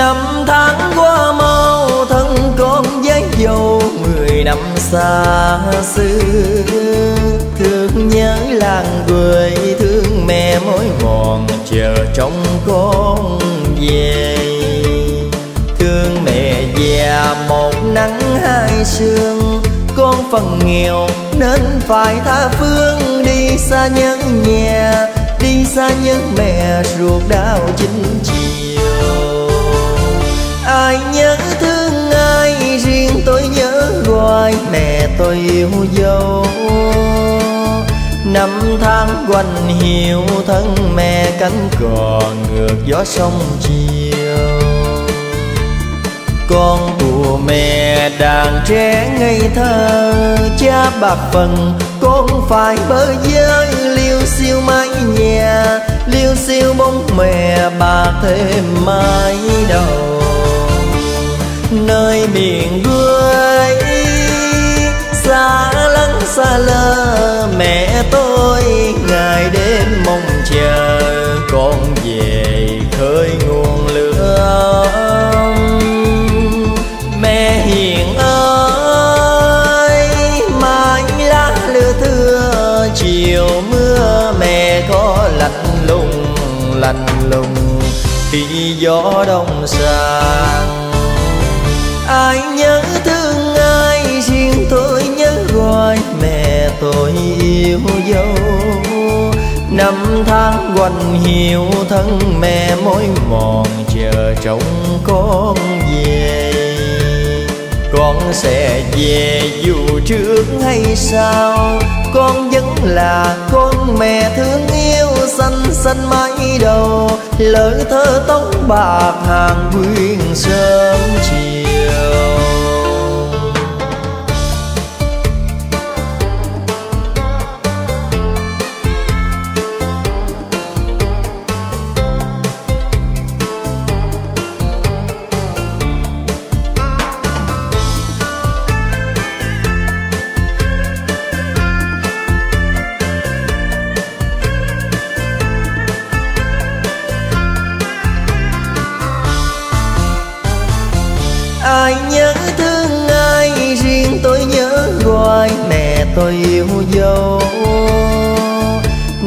Năm tháng qua mau thân con với dâu mười năm xa xưa thương nhớ làng quê, thương mẹ mối mòn chờ trong con về. Thương mẹ già một nắng hai sương, con phần nghèo nên phải tha phương. Đi xa nhân nhà, đi xa nhân mẹ, ruột đau chính chiều ai nhớ thương ai, riêng tôi nhớ hoài, mẹ tôi yêu dấu. Năm tháng quanh hiu thân mẹ cánh cò ngược gió sông chiều. Con của mẹ đàn trẻ ngây thơ, cha bạc phần con phải bơ vơ. Liêu siêu mái nhà, liêu siêu bóng mẹ bạc thêm mái đầu miền quê xa lắng xa lơ, mẹ tôi, ngày đêm mong chờ, con về khơi nguồn lửa mẹ hiền ơi, mai lá lưa thưa, chiều mưa mẹ có lạnh lùng lạnh lùng. Khi gió đông sang ai nhớ thương ai, riêng tôi nhớ gọi mẹ tôi yêu dấu. Năm tháng quanh hiu thân mẹ mối mòn, chờ trông con về. Con sẽ về dù trước hay sau, con vẫn là con mẹ thương yêu xanh xanh mái đầu. Lỡ thơ tóc bạc hàng quyên sớm chiều.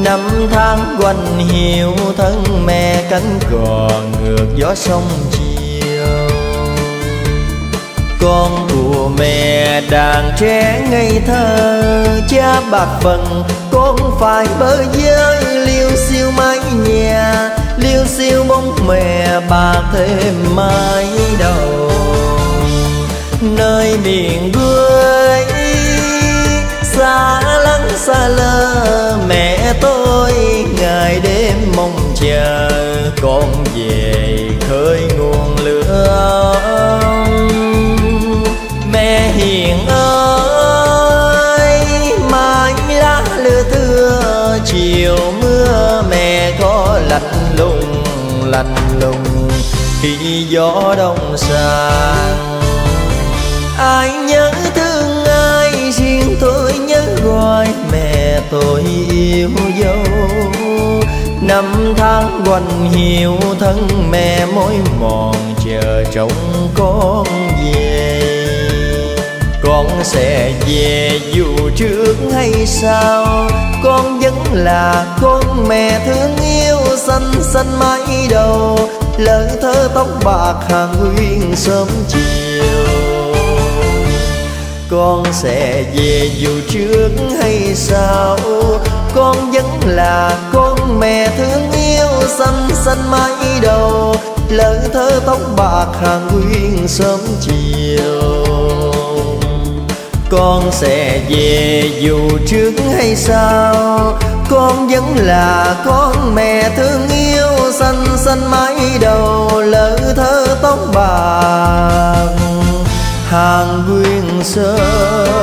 Năm tháng quanh hiu thân mẹ cánh cò ngược gió sông chiều. Con của mẹ đàn trẻ ngây thơ, cha bạc phần con phải bơ vơ. Liêu siêu mái nhà, liêu siêu bóng mẹ bà thêm mái đầu. Nơi miền quê, xa lắng xa lơ chờ con về khơi nguồn lửa mẹ hiền ơi, mai lá lưa thưa, chiều mưa mẹ có lạnh lùng lạnh lùng khi gió đông sang. Ai nhớ thương ai, riêng tôi nhớ gọi mẹ tôi yêu dấu năm tháng quanh hiu thân mẹ mối mòn, chờ trông con về. Con sẽ về dù trước hay sau, con vẫn là con mẹ thương yêu xanh xanh mái đầu. Lỡ thơ tóc bạc hàng nguyên sớm chiều. Con sẽ về dù trước hay sau, con vẫn là con mẹ thương yêu xanh xanh mái đầu, lỡ thơ tóc bạc hàng nguyên sớm chiều. Con sẽ về dù trước hay sau, con vẫn là con mẹ thương yêu xanh xanh mái đầu, lỡ thơ tóc bạc hàng nguyên sớm